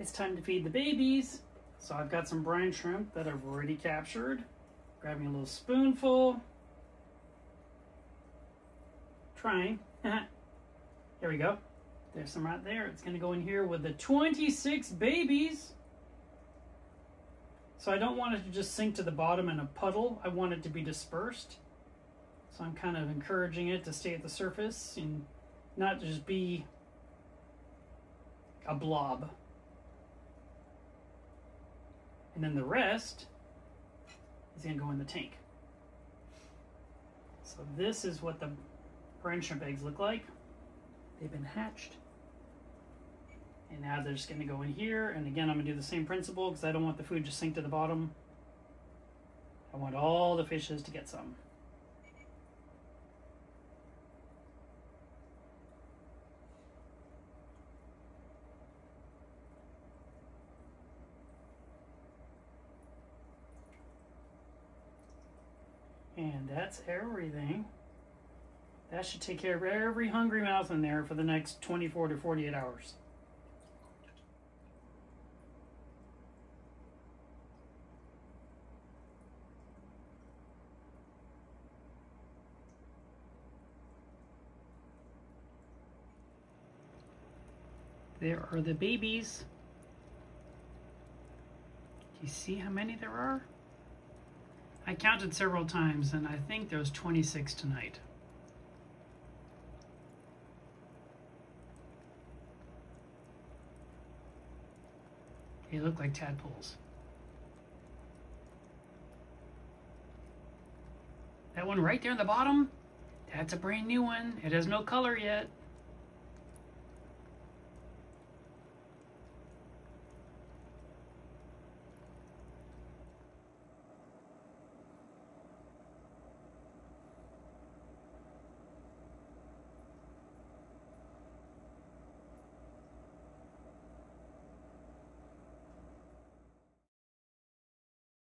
It's time to feed the babies. So I've got some brine shrimp that I've already captured. Grabbing a little spoonful. Trying. Here we go. There's some right there. It's going to go in here with the 26 babies. So I don't want it to just sink to the bottom in a puddle. I want it to be dispersed. So I'm kind of encouraging it to stay at the surface and not just be a blob. And then the rest is going to go in the tank. So this is what the brine shrimp eggs look like. They've been hatched. And now they're just going to go in here. And again, I'm going to do the same principle because I don't want the food to sink to the bottom. I want all the fishes to get some. And that's everything. That should take care of every hungry mouth in there for the next 24 to 48 hours. There are the babies. Do you see how many there are? I counted several times and I think there's 26 tonight. They look like tadpoles. That one right there in the bottom, that's a brand new one. It has no color yet.